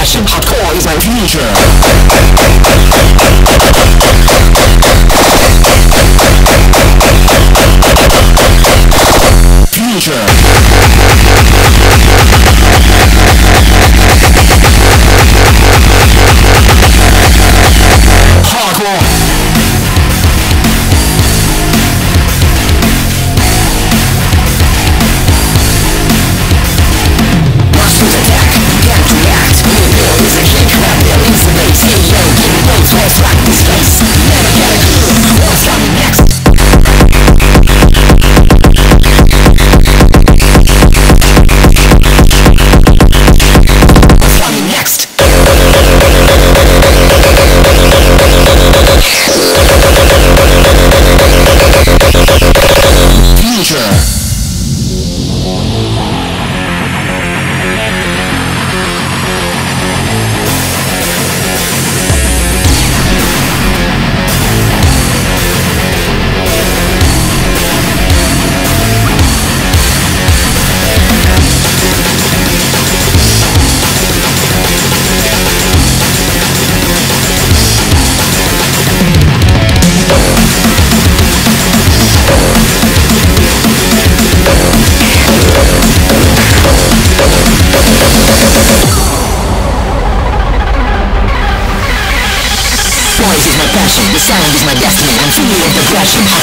passion. Hardcore is my future. Future. This is my passion, the sound is my destiny I'm feeling the passion.